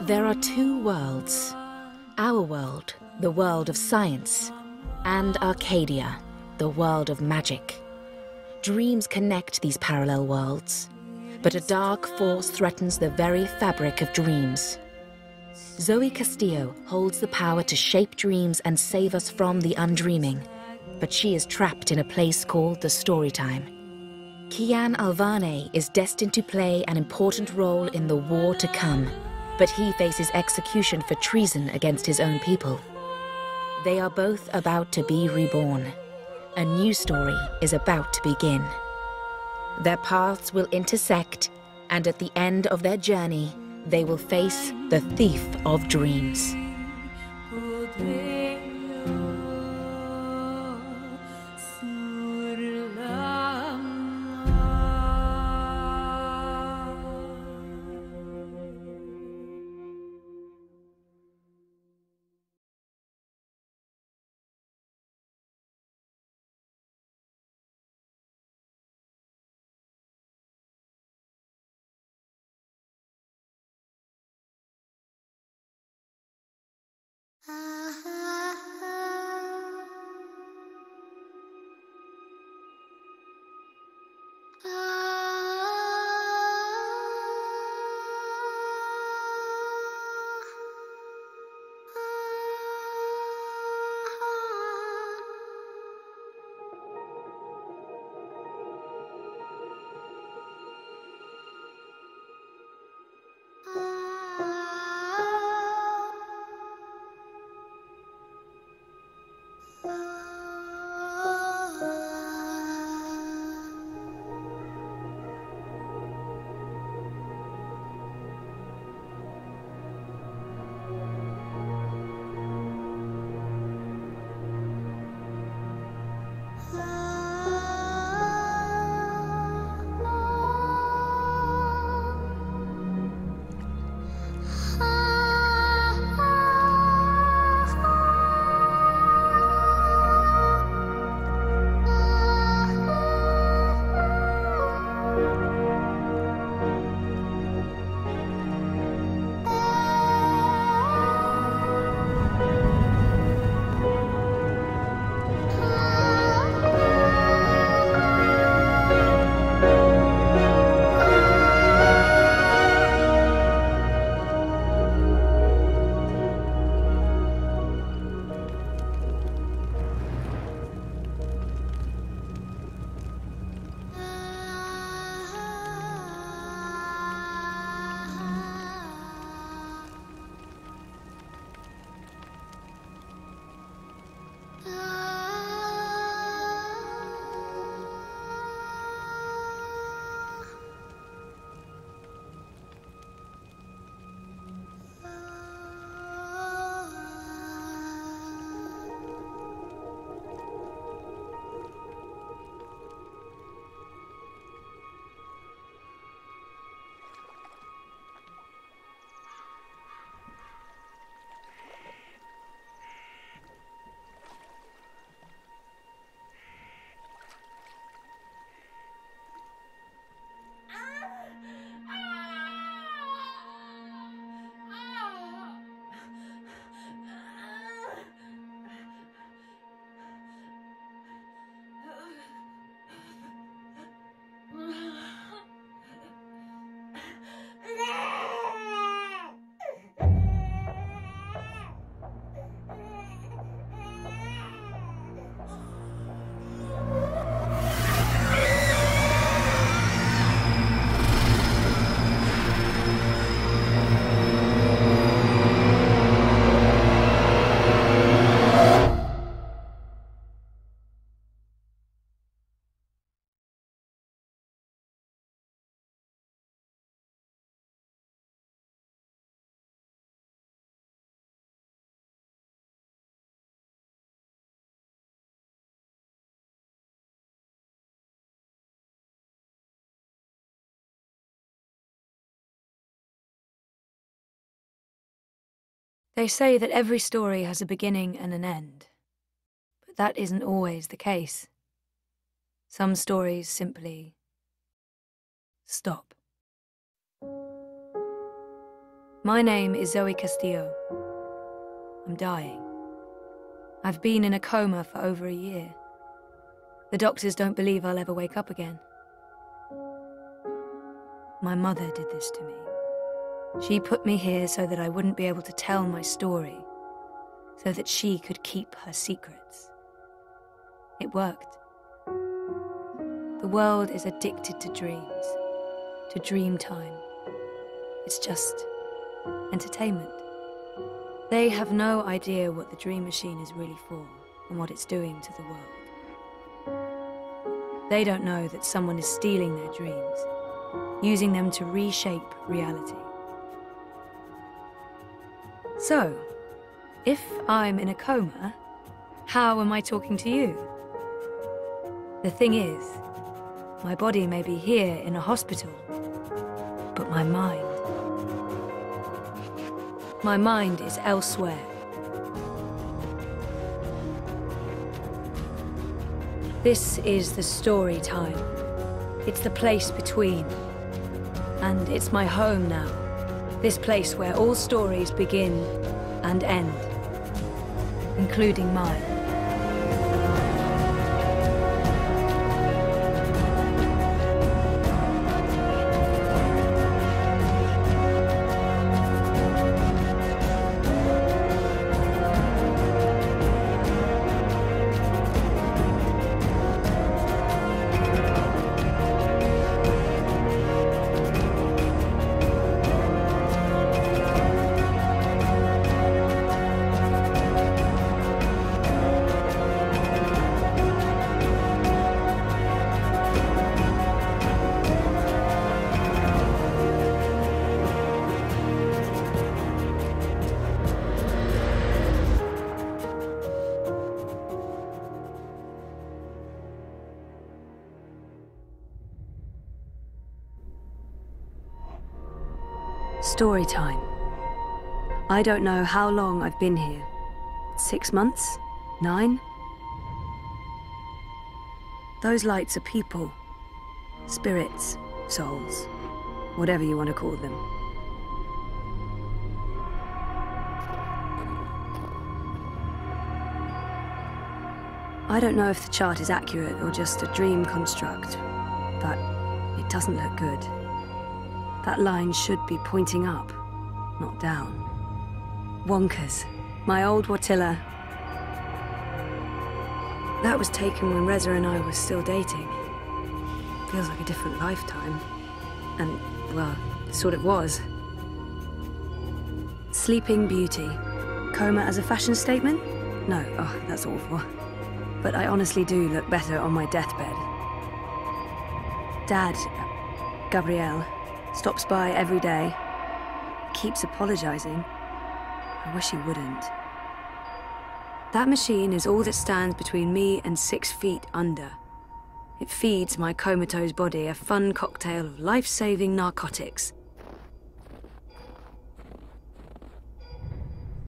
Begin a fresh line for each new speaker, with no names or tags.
There are two worlds our world, the world of science, and Arcadia, the world of magic. Dreams connect these parallel worlds, but a dark force threatens the very fabric of dreams. Zoe Castillo holds the power to shape dreams and save us from the undreaming, but she is trapped in a place called the Storytime. Kian Alvane is destined to play an important role in the war to come, but he faces execution for treason against his own people. They are both about to be reborn. A new story is about to begin. Their paths will intersect, and at the end of their journey, they will face the thief of dreams.
They say that every story has a beginning and an end. But that isn't always the case. Some stories simply stop. My name is Zoe Castillo. I'm dying. I've been in a coma for over a year. The doctors don't believe I'll ever wake up again. My mother did this to me. She put me here so that I wouldn't be able to tell my story, so that she could keep her secrets. It worked. The world is addicted to dreams, to dream time. It's just entertainment. They have no idea what the dream machine is really for and what it's doing to the world. They don't know that someone is stealing their dreams, using them to reshape reality. So, if I'm in a coma, how am I talking to you? The thing is, my body may be here in a hospital, but my mind. My mind is elsewhere. This is the story time. It's the place between. And it's my home now. This place where all stories begin and end, including mine. Story time. I don't know how long I've been here. Six months? Nine? Those lights are people. Spirits, souls, whatever you want to call them. I don't know if the chart is accurate or just a dream construct, but it doesn't look good. That line should be pointing up, not down. Wonkers. My old Watilla. That was taken when Reza and I were still dating. Feels like a different lifetime. And, well, sort of was. Sleeping Beauty. Coma as a fashion statement? No, oh, that's awful. But I honestly do look better on my deathbed. Dad, Gabriel, Stops by every day. Keeps apologizing. I wish he wouldn't. That machine is all that stands between me and six feet under. It feeds my comatose body a fun cocktail of life-saving narcotics.